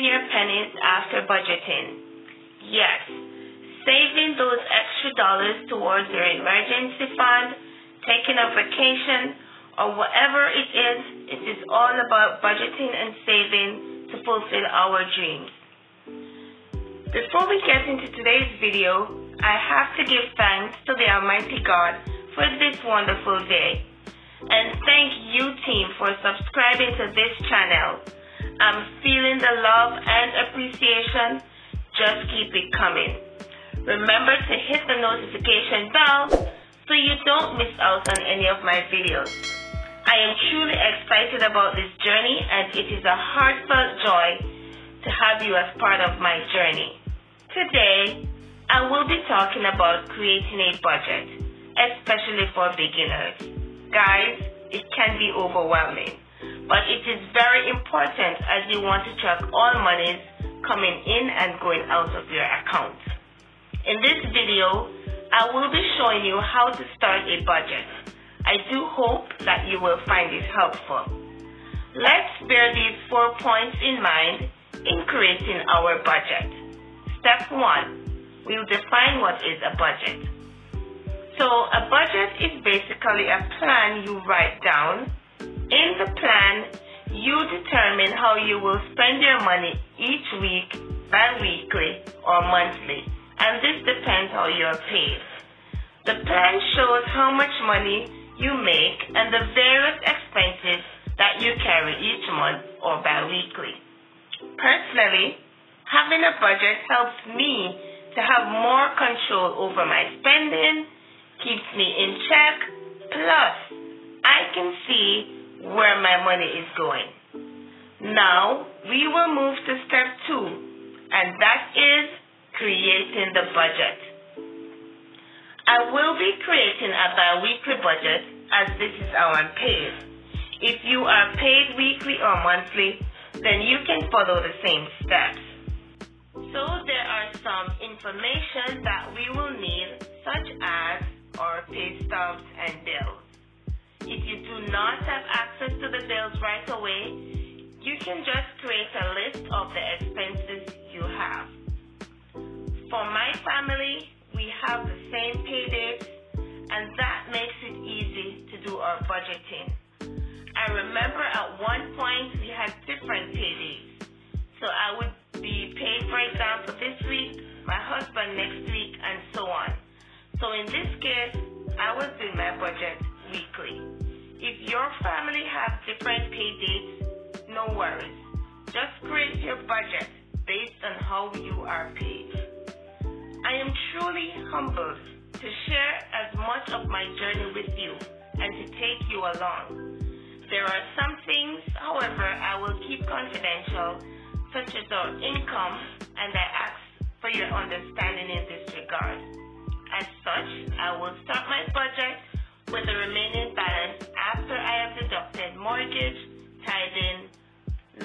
saving your pennies after budgeting. Yes, saving those extra dollars towards your emergency fund, taking a vacation, or whatever it is, it is all about budgeting and saving to fulfill our dreams. Before we get into today's video, I have to give thanks to the Almighty God for this wonderful day. And thank you team for subscribing to this channel. I'm feeling the love and appreciation. Just keep it coming. Remember to hit the notification bell so you don't miss out on any of my videos. I am truly excited about this journey and it is a heartfelt joy to have you as part of my journey. Today, I will be talking about creating a budget, especially for beginners. Guys, it can be overwhelming, but it is very important as you want to track all monies coming in and going out of your account. In this video, I will be showing you how to start a budget I do hope that you will find it helpful. Let's bear these four points in mind in creating our budget. Step 1. We'll define what is a budget. So a budget is basically a plan you write down. In the plan, you determine how you will spend your money each week, bi-weekly, or monthly. And this depends how you're paid. The plan shows how much money you make and the various expenses that you carry each month or bi-weekly. Personally, having a budget helps me to have more control over my spending, keeps me in check, plus I can see where my money is going. Now, we will move to step two, and that is creating the budget. I will be creating a bi-weekly budget as this is our paid. If you are paid weekly or monthly, then you can follow the same steps. So there are some information that we will need such as our pay stubs and bills. If you do not have access to the bills right away, you can just create a list of the expenses you have. For my family, we have the same pay dates, and that makes it easy to do our budgeting. I remember at one point we had different pay dates. So I would be paid, for example, this week, my husband next week, and so on. So in this case, I was doing my budget weekly. If your family have different pay dates, no worries. Just create your budget based on how you are paid. I am truly humbled to share as much of my journey with you and to take you along. There are some things, however, I will keep confidential, such as our income, and I ask for your understanding in this regard. As such, I will start my budget with the remaining balance after I have deducted mortgage, tithing,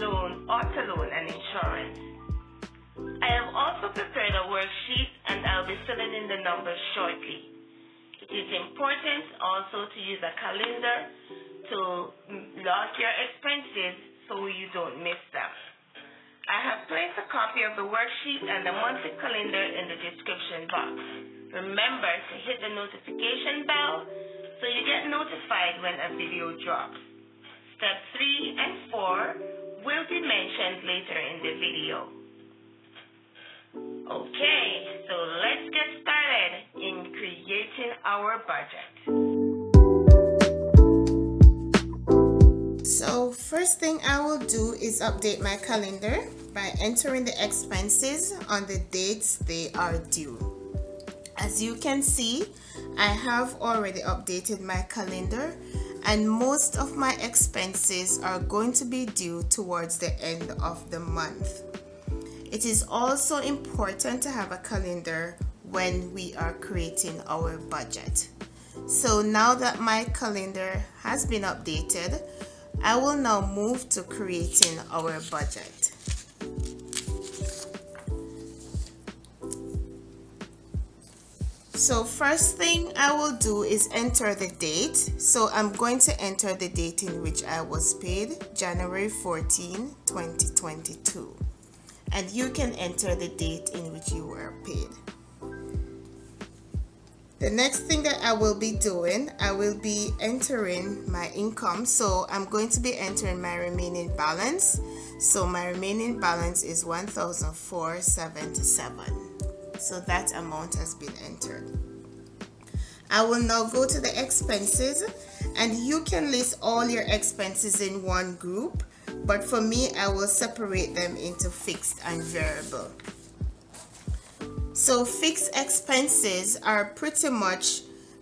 loan, auto loan, and insurance. I have also prepared a worksheet and I'll be filling in the numbers shortly. It is important also to use a calendar to log your expenses so you don't miss them. I have placed a copy of the worksheet and the monthly calendar in the description box. Remember to hit the notification bell so you get notified when a video drops. Step 3 and 4 will be mentioned later in the video. Okay, so let's get started in creating our budget. So first thing I will do is update my calendar by entering the expenses on the dates they are due. As you can see, I have already updated my calendar and most of my expenses are going to be due towards the end of the month. It is also important to have a calendar when we are creating our budget. So now that my calendar has been updated, I will now move to creating our budget. So first thing I will do is enter the date. So I'm going to enter the date in which I was paid, January 14, 2022. and you can enter the date in which you were paid. The next thing that I will be doing, I will be entering my income. So I'm going to be entering my remaining balance. So my remaining balance is 1,477. So that amount has been entered. I will now go to the expenses and you can list all your expenses in one group. But for me, I will separate them into fixed and variable. So fixed expenses are pretty much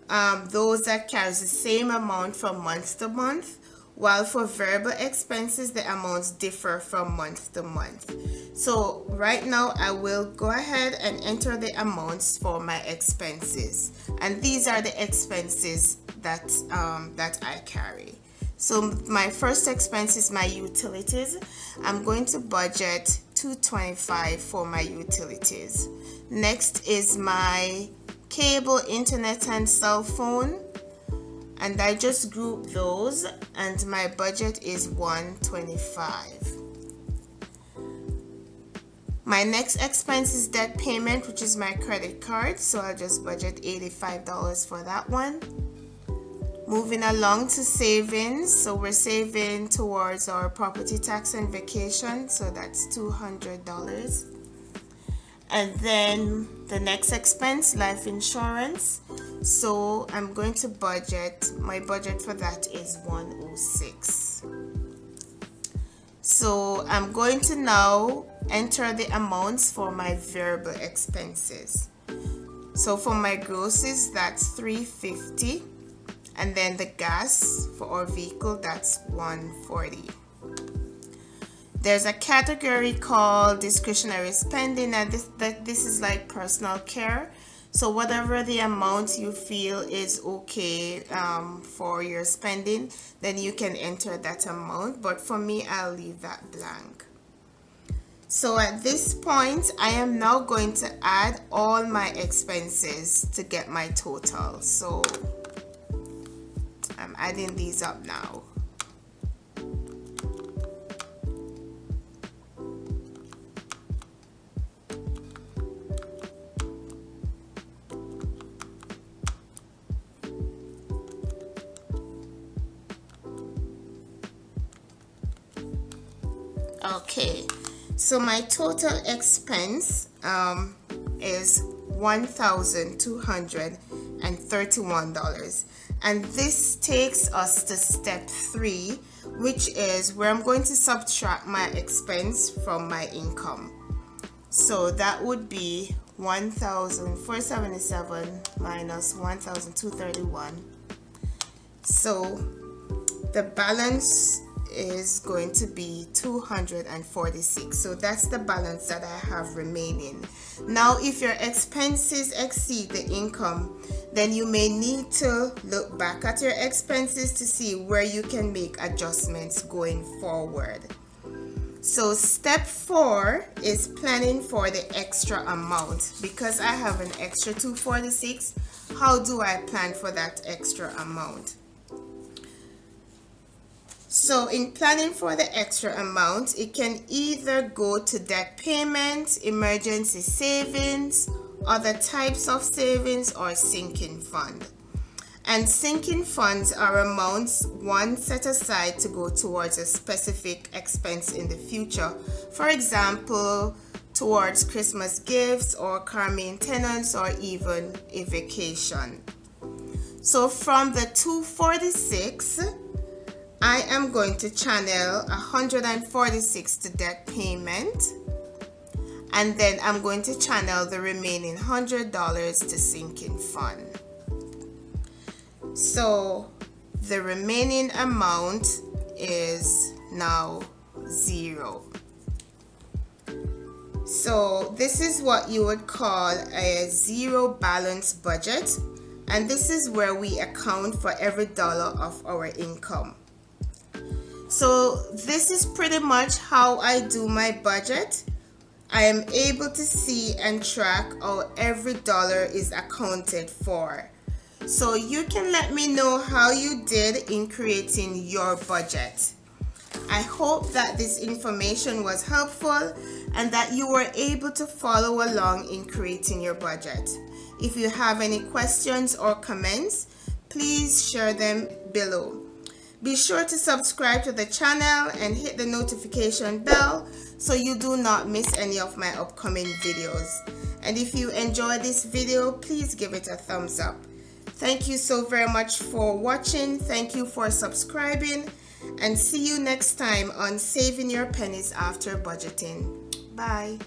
um, those that carries the same amount from month to month, while for variable expenses, the amounts differ from month to month. So right now, I will go ahead and enter the amounts for my expenses. And these are the expenses that, um, that I carry. So my first expense is my utilities. I'm going to budget 225 for my utilities. Next is my cable, internet, and cell phone. And I just group those and my budget is 125. My next expense is debt payment, which is my credit card. So I'll just budget $85 for that one. Moving along to savings. So we're saving towards our property tax and vacation. So that's $200. And then the next expense, life insurance. So I'm going to budget, my budget for that is 106. So I'm going to now enter the amounts for my variable expenses. So for my grosses, that's 350 and then the gas for our vehicle, that's 140 there's a category called discretionary spending and this this is like personal care so whatever the amount you feel is okay um, for your spending then you can enter that amount. But for me I'll leave that blank. So at this point I am now going to add all my expenses to get my total. So I'm adding these up now okay. So my total expense um, is $1,231 and this takes us to step three which is where I'm going to subtract my expense from my income. So that would be 1,477 minus 1,231 so the balance is going to be 246 so that's the balance that I have remaining. Now if your expenses exceed the income then you may need to look back at your expenses to see where you can make adjustments going forward. So step four is planning for the extra amount. Because I have an extra 246 how do I plan for that extra amount so in planning for the extra amount, it can either go to debt payments, emergency savings, other types of savings, or sinking fund. And sinking funds are amounts one set aside to go towards a specific expense in the future. For example, towards Christmas gifts or car maintenance or even a vacation. So from the 246, I am going to channel 146 to debt payment and then I'm going to channel the remaining $100 to sinking fund. So the remaining amount is now zero. So this is what you would call a zero balance budget and this is where we account for every dollar of our income. So this is pretty much how I do my budget. I am able to see and track how every dollar is accounted for. So you can let me know how you did in creating your budget. I hope that this information was helpful and that you were able to follow along in creating your budget. If you have any questions or comments, please share them below. Be sure to subscribe to the channel and hit the notification bell so you do not miss any of my upcoming videos. And if you enjoy this video, please give it a thumbs up. Thank you so very much for watching. Thank you for subscribing and see you next time on Saving Your Pennies After Budgeting. Bye.